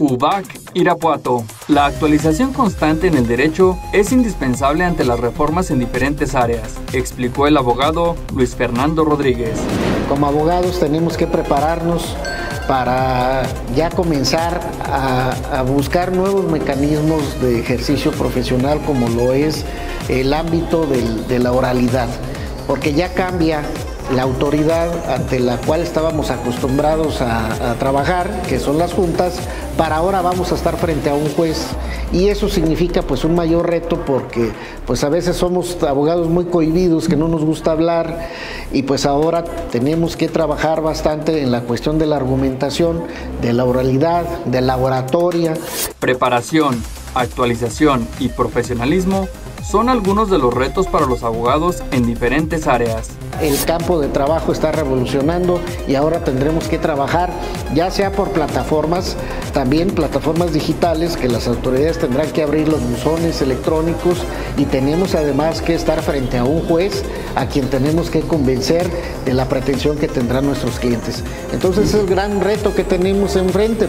UBAC Irapuato. La actualización constante en el derecho es indispensable ante las reformas en diferentes áreas, explicó el abogado Luis Fernando Rodríguez. Como abogados tenemos que prepararnos para ya comenzar a, buscar nuevos mecanismos de ejercicio profesional como lo es el ámbito de la oralidad, porque ya cambia la autoridad ante la cual estábamos acostumbrados a, trabajar, que son las juntas, para ahora vamos a estar frente a un juez y eso significa pues un mayor reto porque pues a veces somos abogados muy cohibidos que no nos gusta hablar y pues ahora tenemos que trabajar bastante en la cuestión de la argumentación, de la oralidad, de la oratoria. Preparación, actualización y profesionalismo son algunos de los retos para los abogados en diferentes áreas. El campo de trabajo está revolucionando y ahora tendremos que trabajar ya sea por plataformas, también plataformas digitales que las autoridades tendrán que abrir los buzones electrónicos y tenemos además que estar frente a un juez a quien tenemos que convencer de la pretensión que tendrán nuestros clientes. Entonces es el gran reto que tenemos enfrente.